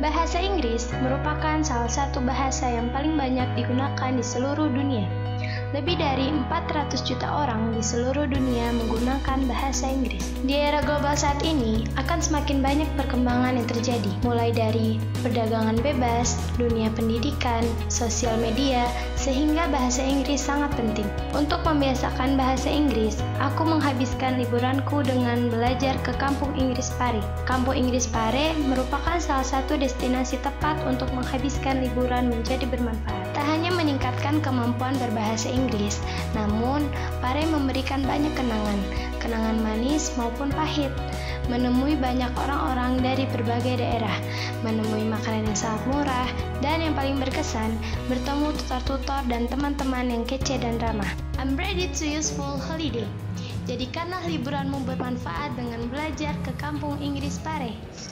Bahasa Inggris merupakan salah satu bahasa yang paling banyak digunakan di seluruh dunia. Lebih dari 400 juta orang di seluruh dunia menggunakan bahasa Inggris. Di era global saat ini, akan semakin banyak perkembangan yang terjadi, mulai dari perdagangan bebas, dunia pendidikan, sosial media, sehingga bahasa Inggris sangat penting. Untuk membiasakan bahasa Inggris, aku menghabiskan liburanku dengan belajar ke Kampung Inggris Pare. Kampung Inggris Pare merupakan salah satu destinasi tepat untuk menghabiskan liburan menjadi bermanfaat. Tak hanya meningkatkan kemampuan berbahasa Inggris, namun Pare memberikan banyak kenangan, kenangan manis maupun pahit. Menemui banyak orang-orang dari berbagai daerah, menemui makanan yang sangat murah, dan yang paling berkesan, bertemu tutor-tutor dan teman-teman yang kece dan ramah. I'm ready to useful holiday. Jadikanlah liburanmu bermanfaat dengan belajar ke kampung Inggris Pare.